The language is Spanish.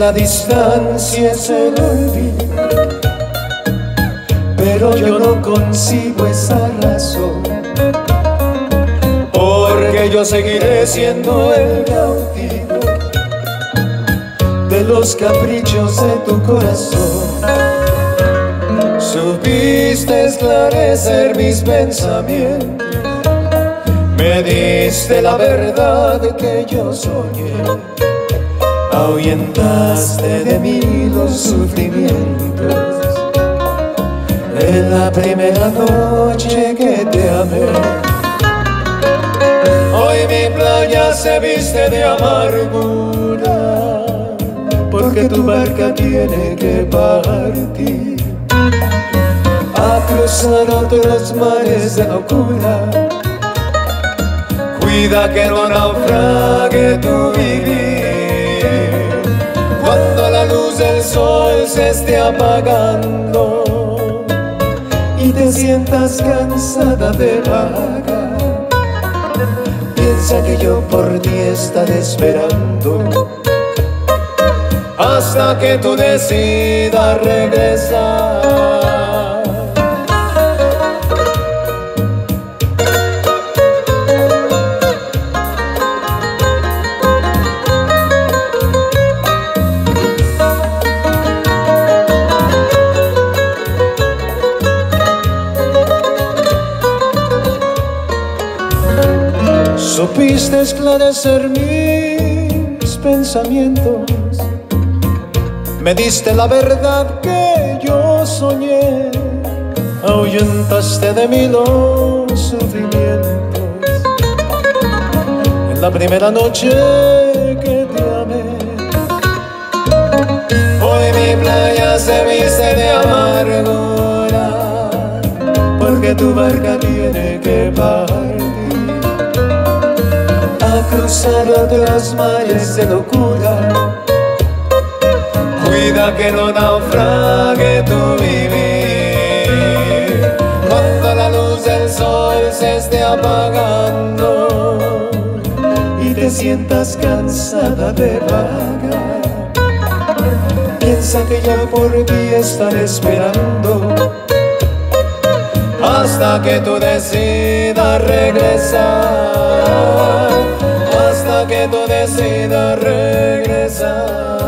la distancia es el olvido, pero yo no concibo esa razón, porque yo seguiré siendo el cautivo de los caprichos de tu corazón. Supiste esclarecer mis pensamientos, me diste la verdad que yo soñé ahuyentaste de mí los sufrimientos en la primera noche que te amé. Hoy mi playa se viste de amargura porque tu barca tiene que partir a cruzar otros mares de locura. Cuida que no naufrague se esté apagando y te sientas cansada de vagar. Piensa que yo por ti estaré esperando hasta que tú decidas regresar. Supiste esclarecer mis pensamientos, me diste la verdad que yo soñé, ahuyentaste de mí los sufrimientos. En la primera noche que te amé, hoy mi playa se viste de amargura, porque tu barca tiene que partir cruzar otros mares de locura. Cuida que no naufrague tu vivir cuando la luz del sol se esté apagando y te sientas cansada de vagar. Piensa que ya por ti estaré esperando hasta que tú decidas regresar que tú decidas regresar.